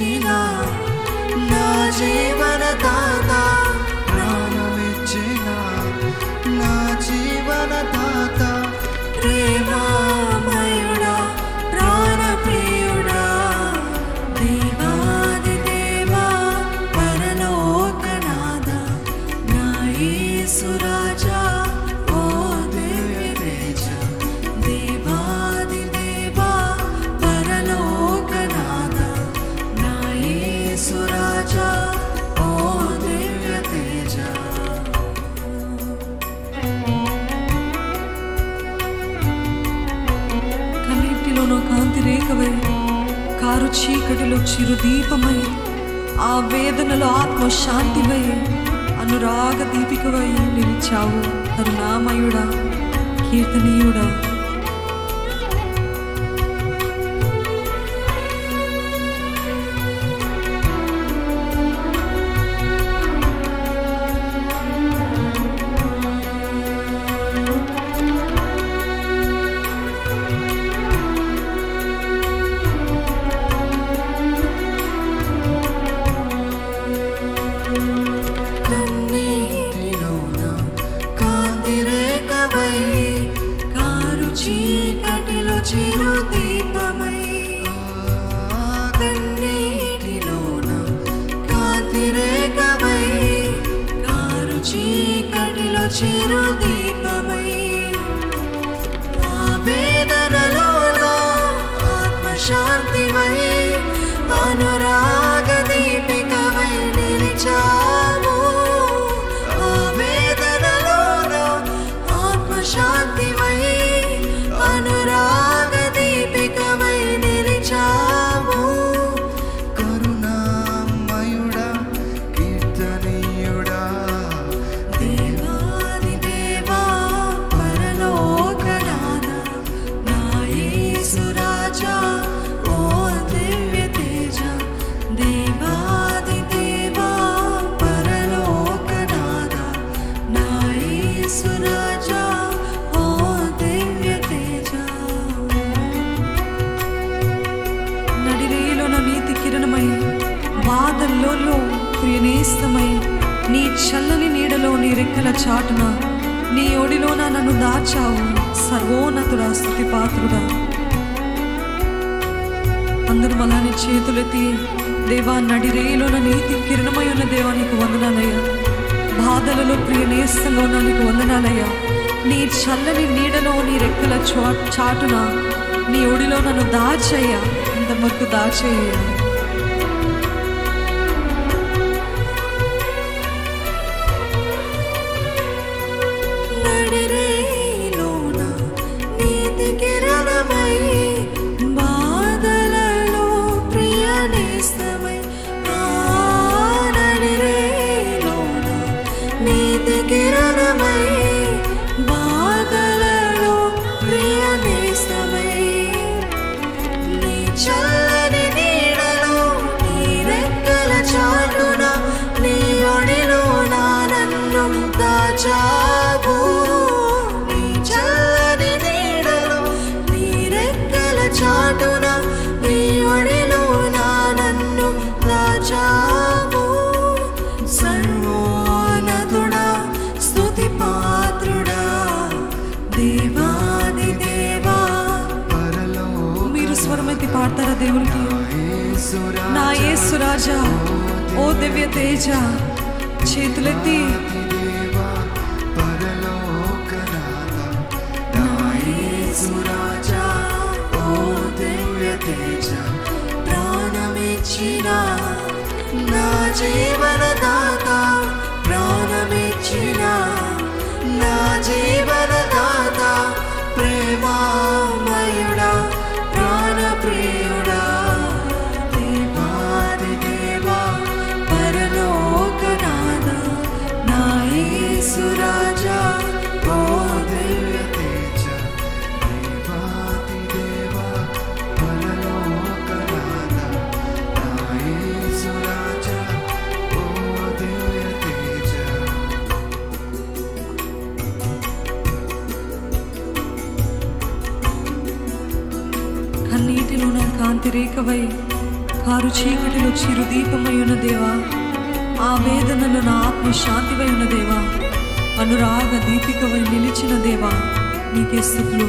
न जीवनदाता। కాంతి కారు చీకటిలో చిరుదీపమై ఆ వేదనలో ఆత్మశాంతివై అనురాగ దీపికవై నిలిచావు కరుణామయుడా కీర్తనీయుడా. दीपमय आत्मशान्ति చల్లని నీడలో నీ రెక్కల చాటున నీ ఒడిలోన నన్ను దాచావు సర్వోన్నతుడా స్థుతి పాత్రుడా అందరూ అలానే చేతులెత్తి దేవా నడిరేలోన నీతి కిరణమై ఉన్న దేవా నీకు వందనాలయ్యా. బాధలలో ప్రియనేస్తంగా ఉన్న నీకు వందనాలయ్యా. నీ చల్లని నీడలో నీ రెక్కల చాటున నీ ఒడిలో నన్ను దాచయ్యా. ఇంతవరకు దాచేయ్యా. స్వరమెత్తి పాడతారా దేవునికి యేసురా నా యేసు రాజా ఓ దివ్య తేజ చేతులెత్తి దేవా పరలోకనాథ నా యేసు రాజా ఓ దివ్య తేజ ప్రాణమిచ్చిన నా జీవన కాంతి రేఖవై కారు చీకటిలో చిరుదీపమై ఉన్న దేవా ఆ వేదనలో నా ఆత్మ శాంతివై ఉన్న దేవా అనురాగ దీపికవై నిలిచిన దేవా నీకే స్థుతులు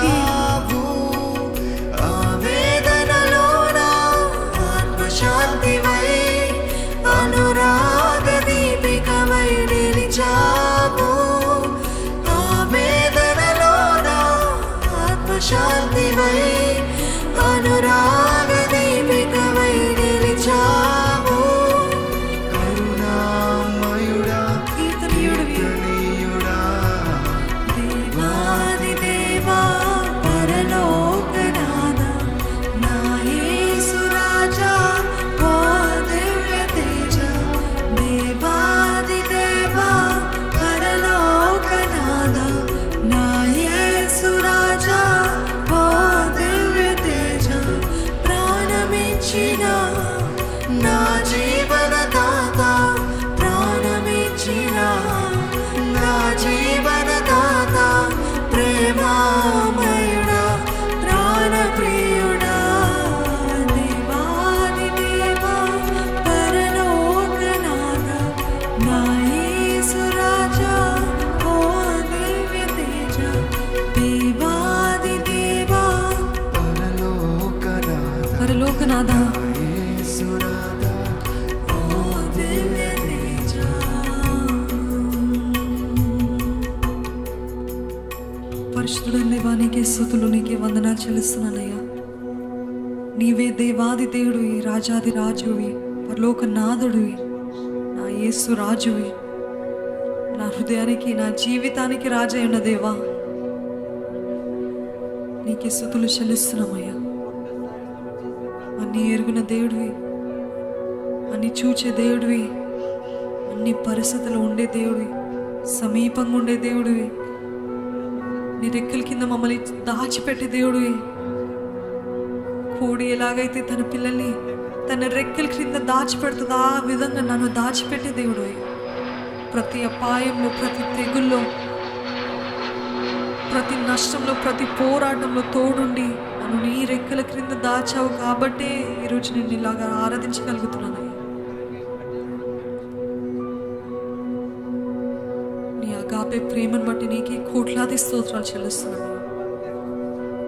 你 పరిశుద్ధుడు దేవా నీకే స్థుతులు నీకే వందనాలు చెల్లిస్తున్నానయ్యా. నీవే దేవాది దేవుడివి రాజాది రాజువి పరలోక నాథుడివి నా యేసు రాజువి. నా హృదయానికి నా జీవితానికి రాజై ఉన్న దేవా. నీకే స్థుతులు చెల్లిస్తున్నామయ్యా. అన్ని ఎరుగున దేవుడివి అన్ని చూచే దేవుడివి అన్ని పరిస్థితులు ఉండే దేవుడివి సమీపంగా ఉండే దేవుడివి. నీ రెక్కల కింద మమ్మల్ని దాచిపెట్టే దేవుడు. కోడి ఎలాగైతే తన పిల్లల్ని తన రెక్కల క్రింద దాచిపెడుతుందా ఆ విధంగా నన్ను దాచిపెట్టే దేవుడు. ప్రతి అపాయంలో ప్రతి తెగుల్లో ప్రతి నష్టంలో ప్రతి పోరాటంలో తోడుండి నన్ను నీ రెక్కల క్రింద దాచావు కాబట్టే ఈరోజు నేను ఇలాగా ఆరాధించగలుగుతున్నాను అగాపే ప్రేమను బట్టి నీకే కోట్లాది స్తోత్రాలు చెల్లిస్తున్నాను.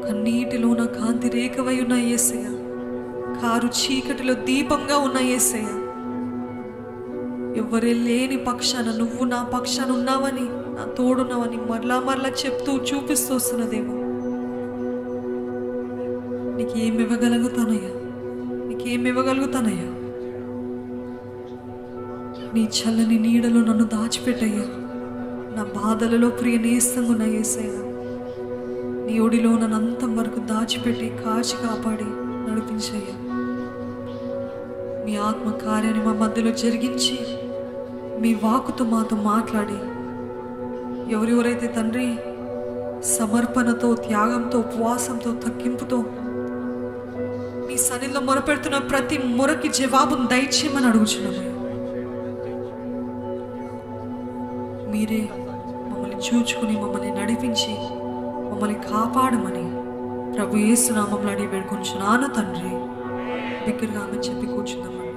కన్నీటిలో నా కాంతి రేఖవై ఉన్న ఏసయ్య కారు చీకటిలో దీపంగా ఉన్న ఏసయ్య ఎవరే లేని పక్షాన నువ్వు నా పక్షాన ఉన్నావని నా తోడున్నావని మరలా మరలా చెప్తూ చూపిస్తూ వస్తున్నదేమో నీకేం ఇవ్వగలుగుతానయ్యా నీకేం ఇవ్వగలుగుతానయ్యా నీ చల్లని నీడలో నన్ను దాచిపెట్టయ్యా. నా బాధలలో ప్రియ నేస్తంగా ఉన్న నీ ఒడిలో నన్ను అంత వరకు దాచిపెట్టి కాచి కాపాడి నడిపించయ్యా. మీ ఆత్మ కార్యాన్ని మా మధ్యలో జరిగించి మీ వాకుతో మాతో మాట్లాడి ఎవరెవరైతే తండ్రి సమర్పణతో త్యాగంతో ఉపవాసంతో తగ్గింపుతో మీ సన్నిధిలో మొరపెడుతున్న ప్రతి మొరకి జవాబును దయచేయమని అడుగుచున్నాము మీరే చూచుకుని మమ్మల్ని నడిపించి మమ్మల్ని కాపాడమని ప్రభు ఏసునామంలో అడిగి వేడుకొంచున్నాను తండ్రి. దగ్గరగా ఆమె చెప్పి కూర్చుందామని